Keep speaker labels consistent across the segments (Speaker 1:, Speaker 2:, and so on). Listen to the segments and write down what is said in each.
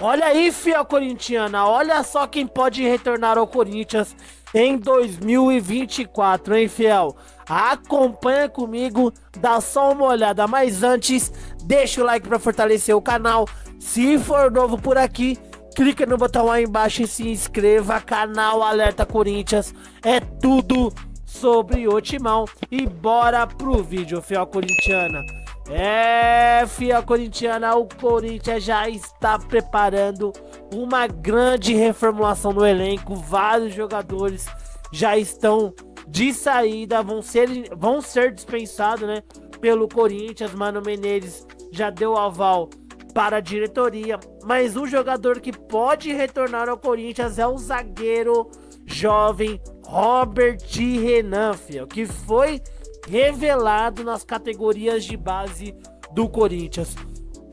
Speaker 1: Olha aí, fiel corintiana, olha só quem pode retornar ao Corinthians em 2024, hein, fiel? Acompanha comigo, dá só uma olhada, mas antes, deixa o like para fortalecer o canal. Se for novo por aqui, clica no botão aí embaixo e se inscreva. Canal Alerta Corinthians é tudo sobre o Timão. E bora pro vídeo, fiel corintiana. É, Fia Corintiana, o Corinthians já está preparando uma grande reformulação no elenco. Vários jogadores já estão de saída, vão ser, vão ser dispensados, né? Pelo Corinthians. Mano Menezes já deu aval para a diretoria. Mas um jogador que pode retornar ao Corinthians é o zagueiro jovem Robert Renan, fia, que foi revelado nas categorias de base do Corinthians.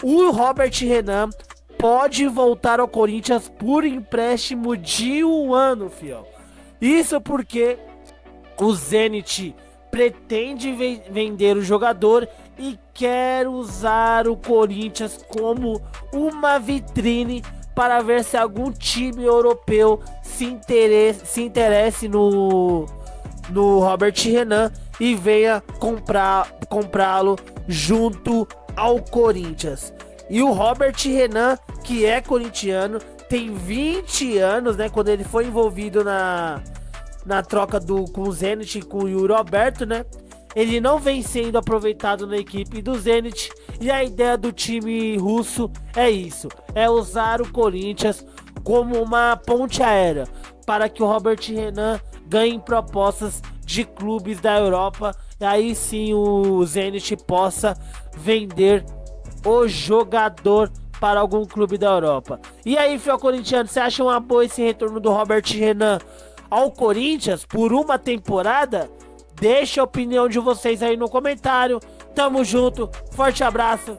Speaker 1: O Robert Renan pode voltar ao Corinthians por empréstimo de um ano, fiel. Isso porque o Zenit pretende vender o jogador e quer usar o Corinthians como uma vitrine para ver se algum time europeu se interesse, se interesse no, no Robert Renan e venha comprar comprá-lo junto ao Corinthians. E o Robert Renan, que é corintiano, tem 20 anos, né? Quando ele foi envolvido na, na troca do, com o Zenit com o Yuri Alberto, né? Ele não vem sendo aproveitado na equipe do Zenit. E a ideia do time russo é isso: é usar o Corinthians como uma ponte aérea para que o Robert Renan ganhe propostas de clubes da Europa. E aí sim o Zenit possa vender o jogador para algum clube da Europa. E aí, Fiel Corintiano, você acha uma boa esse retorno do Robert Renan ao Corinthians por uma temporada? Deixa a opinião de vocês aí no comentário. Tamo junto, forte abraço.